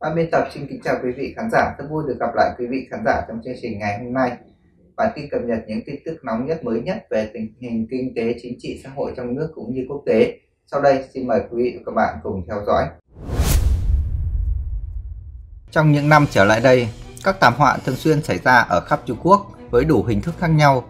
Ban biên tập xin kính chào quý vị khán giả, rất vui được gặp lại quý vị khán giả trong chương trình ngày hôm nay. Bản tin cập nhật những tin tức nóng nhất mới nhất về tình hình kinh tế, chính trị, xã hội trong nước cũng như quốc tế. Sau đây xin mời quý vị và các bạn cùng theo dõi. Trong những năm trở lại đây, các thảm họa thường xuyên xảy ra ở khắp Trung Quốc với đủ hình thức khác nhau.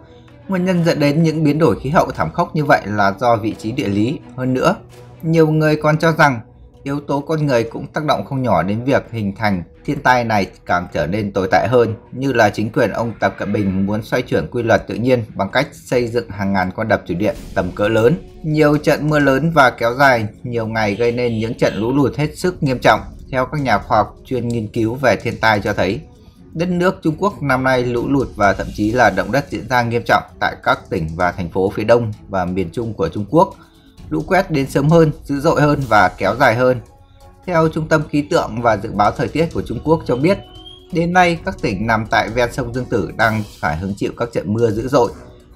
Nguyên nhân dẫn đến những biến đổi khí hậu thảm khốc như vậy là do vị trí địa lý. Hơn nữa, nhiều người còn cho rằng yếu tố con người cũng tác động không nhỏ đến việc hình thành thiên tai này càng trở nên tồi tệ hơn, như là chính quyền ông Tập Cận Bình muốn xoay chuyển quy luật tự nhiên bằng cách xây dựng hàng ngàn con đập thủy điện tầm cỡ lớn. Nhiều trận mưa lớn và kéo dài nhiều ngày gây nên những trận lũ lụt hết sức nghiêm trọng. Theo các nhà khoa học chuyên nghiên cứu về thiên tai cho thấy, đất nước Trung Quốc năm nay lũ lụt và thậm chí là động đất diễn ra nghiêm trọng tại các tỉnh và thành phố phía đông và miền trung của Trung Quốc – lũ quét đến sớm hơn, dữ dội hơn và kéo dài hơn. Theo Trung tâm Khí tượng và Dự báo Thời tiết của Trung Quốc cho biết, đến nay các tỉnh nằm tại ven sông Dương Tử đang phải hứng chịu các trận mưa dữ dội,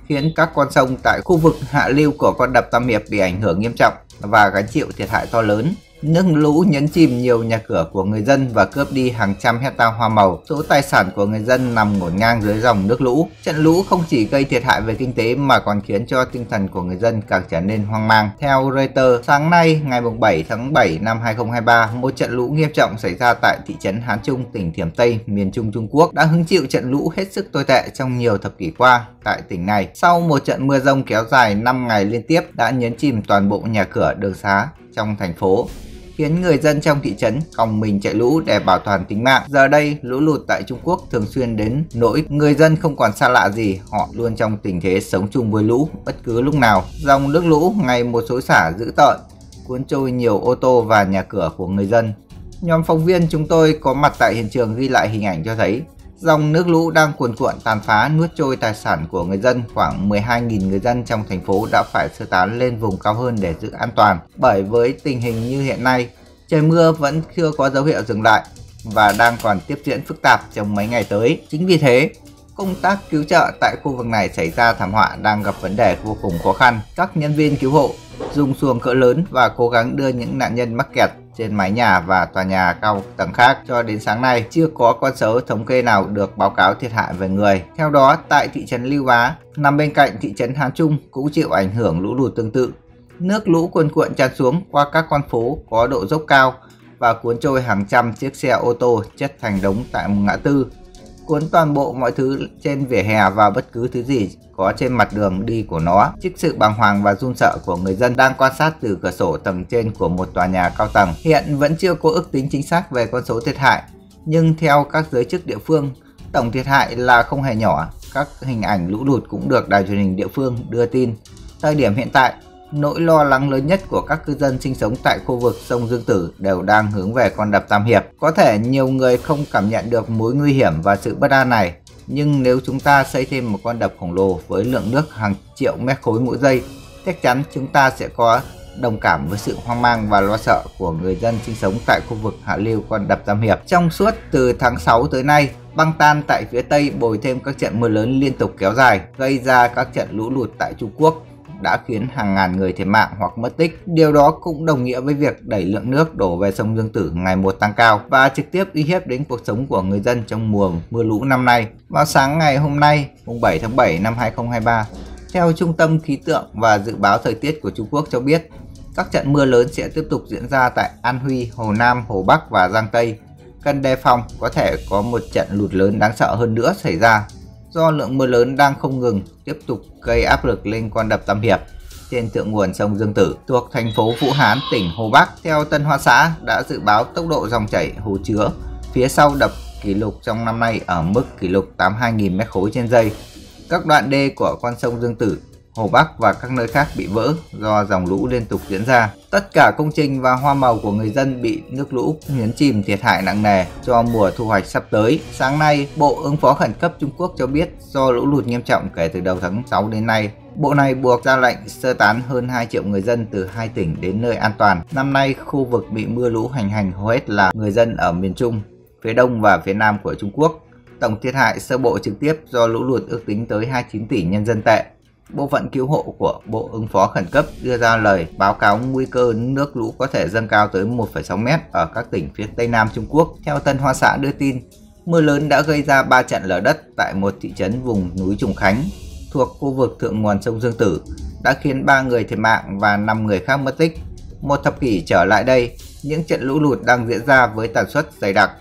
khiến các con sông tại khu vực hạ lưu của con đập Tam Hiệp bị ảnh hưởng nghiêm trọng và gánh chịu thiệt hại to lớn. Nước lũ nhấn chìm nhiều nhà cửa của người dân và cướp đi hàng trăm hecta hoa màu. Số tài sản của người dân nằm ngổn ngang dưới dòng nước lũ. Trận lũ không chỉ gây thiệt hại về kinh tế mà còn khiến cho tinh thần của người dân càng trở nên hoang mang. Theo Reuters, sáng nay ngày 7 tháng 7 năm 2023, một trận lũ nghiêm trọng xảy ra tại thị trấn Hán Trung, tỉnh Thiểm Tây, miền Trung Trung Quốc đã hứng chịu trận lũ hết sức tồi tệ trong nhiều thập kỷ qua tại tỉnh này. Sau một trận mưa rông kéo dài 5 ngày liên tiếp đã nhấn chìm toàn bộ nhà cửa đường xá trong thành phố khiến người dân trong thị trấn còng mình chạy lũ để bảo toàn tính mạng. Giờ đây, lũ lụt tại Trung Quốc thường xuyên đến nỗi người dân không còn xa lạ gì, họ luôn trong tình thế sống chung với lũ bất cứ lúc nào. Dòng nước lũ ngày một xối xả dữ tợn, cuốn trôi nhiều ô tô và nhà cửa của người dân. Nhóm phóng viên chúng tôi có mặt tại hiện trường ghi lại hình ảnh cho thấy Dòng nước lũ đang cuồn cuộn tàn phá nuốt trôi tài sản của người dân, khoảng 12.000 người dân trong thành phố đã phải sơ tán lên vùng cao hơn để giữ an toàn. Bởi với tình hình như hiện nay, trời mưa vẫn chưa có dấu hiệu dừng lại và đang còn tiếp diễn phức tạp trong mấy ngày tới. Chính vì thế, công tác cứu trợ tại khu vực này xảy ra thảm họa đang gặp vấn đề vô cùng khó khăn. Các nhân viên cứu hộ dùng xuồng cỡ lớn và cố gắng đưa những nạn nhân mắc kẹt trên mái nhà và tòa nhà cao tầng khác. Cho đến sáng nay, chưa có con số thống kê nào được báo cáo thiệt hại về người. Theo đó, tại thị trấn Lưu Bá, nằm bên cạnh thị trấn Hán Trung cũng chịu ảnh hưởng lũ lụt tương tự. Nước lũ cuồn cuộn tràn xuống qua các con phố có độ dốc cao và cuốn trôi hàng trăm chiếc xe ô tô chất thành đống tại một ngã tư cuốn toàn bộ mọi thứ trên vỉa hè và bất cứ thứ gì có trên mặt đường đi của nó. Trước sự bàng hoàng và run sợ của người dân đang quan sát từ cửa sổ tầng trên của một tòa nhà cao tầng, hiện vẫn chưa có ước tính chính xác về con số thiệt hại. Nhưng theo các giới chức địa phương, tổng thiệt hại là không hề nhỏ. Các hình ảnh lũ lụt cũng được đài truyền hình địa phương đưa tin. Thời điểm hiện tại, nỗi lo lắng lớn nhất của các cư dân sinh sống tại khu vực sông Dương Tử đều đang hướng về con đập Tam Hiệp. Có thể nhiều người không cảm nhận được mối nguy hiểm và sự bất an này, nhưng nếu chúng ta xây thêm một con đập khổng lồ với lượng nước hàng triệu mét khối mỗi giây, chắc chắn chúng ta sẽ có đồng cảm với sự hoang mang và lo sợ của người dân sinh sống tại khu vực hạ lưu con đập Tam Hiệp. Trong suốt từ tháng 6 tới nay, băng tan tại phía Tây bồi thêm các trận mưa lớn liên tục kéo dài, gây ra các trận lũ lụt tại Trung Quốc đã khiến hàng ngàn người thiệt mạng hoặc mất tích. Điều đó cũng đồng nghĩa với việc đẩy lượng nước đổ về sông Dương Tử ngày một tăng cao và trực tiếp uy hiếp đến cuộc sống của người dân trong mùa mưa lũ năm nay. Vào sáng ngày hôm nay, mùng 7 tháng 7 năm 2023, theo Trung tâm Khí tượng và Dự báo Thời tiết của Trung Quốc cho biết, các trận mưa lớn sẽ tiếp tục diễn ra tại An Huy, Hồ Nam, Hồ Bắc và Giang Tây. Cần đề phòng có thể có một trận lụt lớn đáng sợ hơn nữa xảy ra do lượng mưa lớn đang không ngừng tiếp tục gây áp lực lên con đập Tam Hiệp trên thượng nguồn sông Dương Tử thuộc thành phố Vũ Hán, tỉnh Hồ Bắc. Theo Tân Hoa Xã đã dự báo tốc độ dòng chảy hồ chứa phía sau đập kỷ lục trong năm nay ở mức kỷ lục 82.000 m khối trên giây. Các đoạn đê của con sông Dương Tử Hồ Bắc và các nơi khác bị vỡ do dòng lũ liên tục diễn ra. Tất cả công trình và hoa màu của người dân bị nước lũ nhấn chìm thiệt hại nặng nề cho mùa thu hoạch sắp tới. Sáng nay, Bộ ứng phó khẩn cấp Trung Quốc cho biết do lũ lụt nghiêm trọng kể từ đầu tháng 6 đến nay, Bộ này buộc ra lệnh sơ tán hơn 2 triệu người dân từ hai tỉnh đến nơi an toàn. Năm nay, khu vực bị mưa lũ hành hành hầu hết là người dân ở miền Trung, phía đông và phía nam của Trung Quốc. Tổng thiệt hại sơ bộ trực tiếp do lũ lụt ước tính tới 29 tỷ nhân dân tệ Bộ phận cứu hộ của Bộ ứng phó khẩn cấp đưa ra lời báo cáo nguy cơ nước lũ có thể dâng cao tới 1,6 mét ở các tỉnh phía Tây Nam Trung Quốc. Theo Tân Hoa Xã đưa tin, mưa lớn đã gây ra 3 trận lở đất tại một thị trấn vùng núi Trùng Khánh thuộc khu vực thượng nguồn sông Dương Tử đã khiến 3 người thiệt mạng và 5 người khác mất tích. Một thập kỷ trở lại đây, những trận lũ lụt đang diễn ra với tần suất dày đặc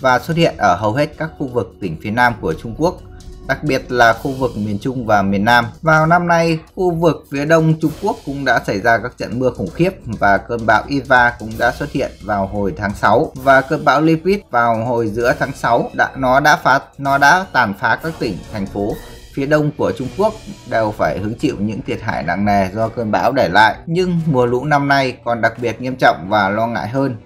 và xuất hiện ở hầu hết các khu vực tỉnh phía Nam của Trung Quốc đặc biệt là khu vực miền Trung và miền Nam. Vào năm nay, khu vực phía đông Trung Quốc cũng đã xảy ra các trận mưa khủng khiếp và cơn bão Iva cũng đã xuất hiện vào hồi tháng 6 và cơn bão Lipit vào hồi giữa tháng 6 đã nó đã phá nó đã tàn phá các tỉnh thành phố phía đông của Trung Quốc đều phải hứng chịu những thiệt hại nặng nề do cơn bão để lại. Nhưng mùa lũ năm nay còn đặc biệt nghiêm trọng và lo ngại hơn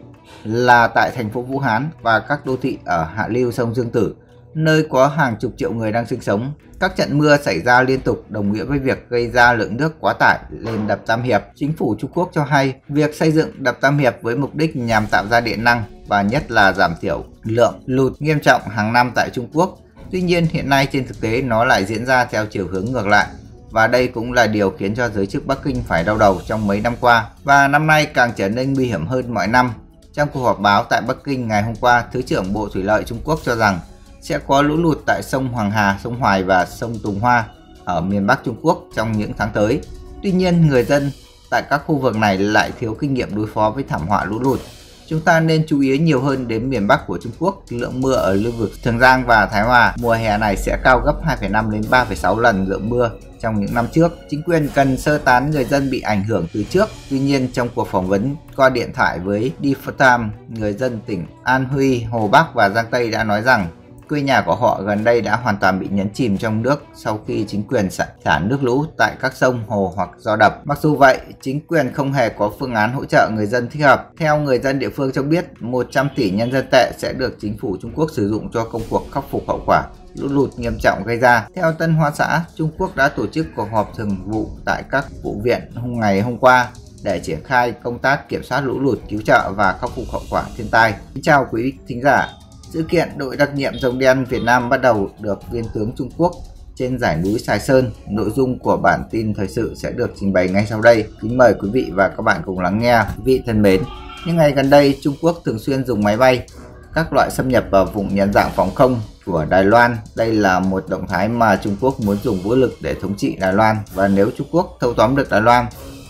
là tại thành phố Vũ Hán và các đô thị ở hạ lưu sông Dương Tử nơi có hàng chục triệu người đang sinh sống. Các trận mưa xảy ra liên tục đồng nghĩa với việc gây ra lượng nước quá tải lên đập Tam Hiệp. Chính phủ Trung Quốc cho hay việc xây dựng đập Tam Hiệp với mục đích nhằm tạo ra điện năng và nhất là giảm thiểu lượng lụt nghiêm trọng hàng năm tại Trung Quốc. Tuy nhiên hiện nay trên thực tế nó lại diễn ra theo chiều hướng ngược lại và đây cũng là điều khiến cho giới chức Bắc Kinh phải đau đầu trong mấy năm qua và năm nay càng trở nên nguy hiểm hơn mọi năm. Trong cuộc họp báo tại Bắc Kinh ngày hôm qua, Thứ trưởng Bộ Thủy lợi Trung Quốc cho rằng sẽ có lũ lụt tại sông Hoàng Hà, sông Hoài và sông Tùng Hoa ở miền Bắc Trung Quốc trong những tháng tới. Tuy nhiên, người dân tại các khu vực này lại thiếu kinh nghiệm đối phó với thảm họa lũ lụt. Chúng ta nên chú ý nhiều hơn đến miền Bắc của Trung Quốc. Lượng mưa ở lưu vực Trường Giang và Thái Hòa mùa hè này sẽ cao gấp 2,5 đến 3,6 lần lượng mưa trong những năm trước. Chính quyền cần sơ tán người dân bị ảnh hưởng từ trước. Tuy nhiên, trong cuộc phỏng vấn qua điện thoại với Difatam, người dân tỉnh An Huy, Hồ Bắc và Giang Tây đã nói rằng quê nhà của họ gần đây đã hoàn toàn bị nhấn chìm trong nước sau khi chính quyền xả nước lũ tại các sông, hồ hoặc do đập. Mặc dù vậy, chính quyền không hề có phương án hỗ trợ người dân thích hợp. Theo người dân địa phương cho biết, 100 tỷ nhân dân tệ sẽ được chính phủ Trung Quốc sử dụng cho công cuộc khắc phục hậu quả lũ lụt nghiêm trọng gây ra. Theo Tân Hoa Xã, Trung Quốc đã tổ chức cuộc họp thường vụ tại các vụ viện hôm ngày hôm qua để triển khai công tác kiểm soát lũ lụt, cứu trợ và khắc phục hậu quả thiên tai. Xin chào quý thính giả, sự kiện đội đặc nhiệm rồng đen Việt Nam bắt đầu được viên tướng Trung Quốc trên giải núi Sài Sơn. Nội dung của bản tin thời sự sẽ được trình bày ngay sau đây. Kính mời quý vị và các bạn cùng lắng nghe. Quý vị thân mến, những ngày gần đây Trung Quốc thường xuyên dùng máy bay các loại xâm nhập vào vùng nhận dạng phòng không của Đài Loan. Đây là một động thái mà Trung Quốc muốn dùng vũ lực để thống trị Đài Loan và nếu Trung Quốc thâu tóm được Đài Loan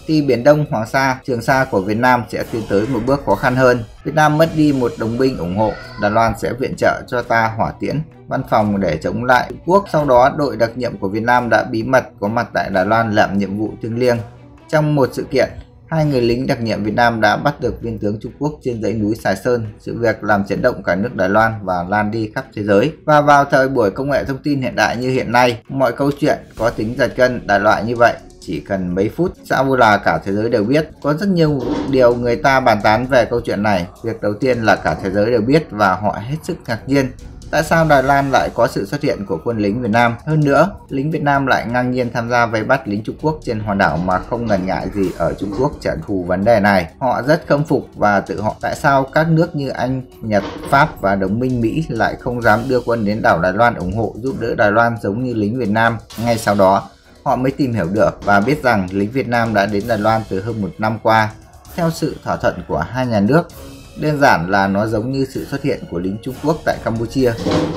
thì Biển Đông, Hoàng Sa, Trường Sa của Việt Nam sẽ tiến tới một bước khó khăn hơn. Việt Nam mất đi một đồng minh ủng hộ, Đài Loan sẽ viện trợ cho ta hỏa tiễn văn phòng để chống lại Trung Quốc. Sau đó, đội đặc nhiệm của Việt Nam đã bí mật có mặt tại Đài Loan làm nhiệm vụ thiêng liêng. Trong một sự kiện, hai người lính đặc nhiệm Việt Nam đã bắt được viên tướng Trung Quốc trên dãy núi Sài Sơn, sự việc làm chấn động cả nước Đài Loan và lan đi khắp thế giới. Và vào thời buổi công nghệ thông tin hiện đại như hiện nay, mọi câu chuyện có tính giật gân đại loại như vậy chỉ cần mấy phút xã Vu là cả thế giới đều biết có rất nhiều điều người ta bàn tán về câu chuyện này việc đầu tiên là cả thế giới đều biết và họ hết sức ngạc nhiên Tại sao Đài Loan lại có sự xuất hiện của quân lính Việt Nam? Hơn nữa, lính Việt Nam lại ngang nhiên tham gia vây bắt lính Trung Quốc trên hòn đảo mà không ngần ngại gì ở Trung Quốc trả thù vấn đề này. Họ rất khâm phục và tự họ tại sao các nước như Anh, Nhật, Pháp và đồng minh Mỹ lại không dám đưa quân đến đảo Đài Loan ủng hộ giúp đỡ Đài Loan giống như lính Việt Nam. Ngay sau đó, họ mới tìm hiểu được và biết rằng lính Việt Nam đã đến Đài Loan từ hơn một năm qua theo sự thỏa thuận của hai nhà nước. Đơn giản là nó giống như sự xuất hiện của lính Trung Quốc tại Campuchia.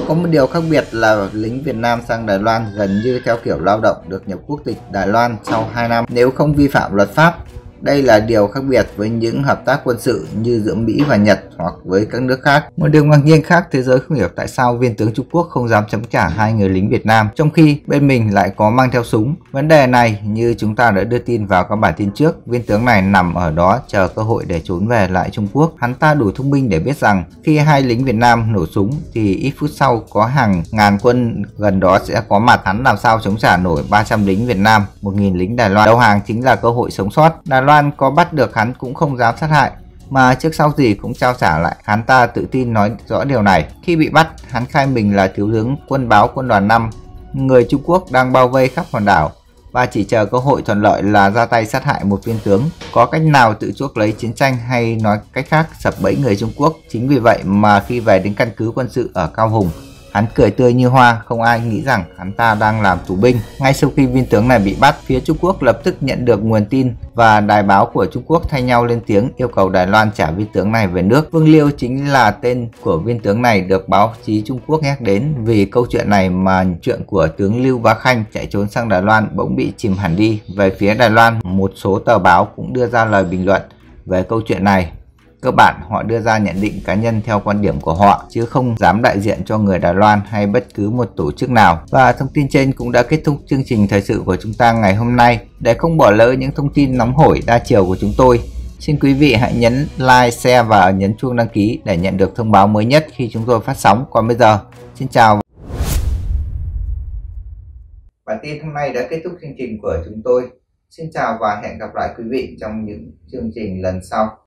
Có một điều khác biệt là lính Việt Nam sang Đài Loan gần như theo kiểu lao động được nhập quốc tịch Đài Loan sau 2 năm nếu không vi phạm luật pháp đây là điều khác biệt với những hợp tác quân sự như giữa Mỹ và Nhật hoặc với các nước khác. Một điều ngạc nhiên khác, thế giới không hiểu tại sao viên tướng Trung Quốc không dám chấm trả hai người lính Việt Nam, trong khi bên mình lại có mang theo súng. Vấn đề này, như chúng ta đã đưa tin vào các bản tin trước, viên tướng này nằm ở đó chờ cơ hội để trốn về lại Trung Quốc. Hắn ta đủ thông minh để biết rằng khi hai lính Việt Nam nổ súng thì ít phút sau có hàng ngàn quân gần đó sẽ có mặt. Hắn làm sao chống trả nổi 300 lính Việt Nam, 1.000 lính Đài Loan. Đầu hàng chính là cơ hội sống sót. Đài Loan có bắt được hắn cũng không dám sát hại mà trước sau gì cũng trao trả lại. Hắn ta tự tin nói rõ điều này. Khi bị bắt, hắn khai mình là thiếu tướng quân báo quân đoàn 5, người Trung Quốc đang bao vây khắp hòn đảo và chỉ chờ cơ hội thuận lợi là ra tay sát hại một viên tướng. Có cách nào tự chuốc lấy chiến tranh hay nói cách khác sập bẫy người Trung Quốc. Chính vì vậy mà khi về đến căn cứ quân sự ở Cao Hùng, Hắn cười tươi như hoa, không ai nghĩ rằng hắn ta đang làm tù binh. Ngay sau khi viên tướng này bị bắt, phía Trung Quốc lập tức nhận được nguồn tin và đài báo của Trung Quốc thay nhau lên tiếng yêu cầu Đài Loan trả viên tướng này về nước. Vương Liêu chính là tên của viên tướng này được báo chí Trung Quốc nhắc đến vì câu chuyện này mà chuyện của tướng Lưu Bá Khanh chạy trốn sang Đài Loan bỗng bị chìm hẳn đi. Về phía Đài Loan, một số tờ báo cũng đưa ra lời bình luận về câu chuyện này. Cơ bản họ đưa ra nhận định cá nhân theo quan điểm của họ chứ không dám đại diện cho người Đài Loan hay bất cứ một tổ chức nào. Và thông tin trên cũng đã kết thúc chương trình thời sự của chúng ta ngày hôm nay. Để không bỏ lỡ những thông tin nóng hổi đa chiều của chúng tôi, xin quý vị hãy nhấn like, share và nhấn chuông đăng ký để nhận được thông báo mới nhất khi chúng tôi phát sóng. Còn bây giờ, xin chào. Bản tin hôm nay đã kết thúc chương trình của chúng tôi. Xin chào và hẹn gặp lại quý vị trong những chương trình lần sau.